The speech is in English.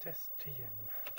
test TM.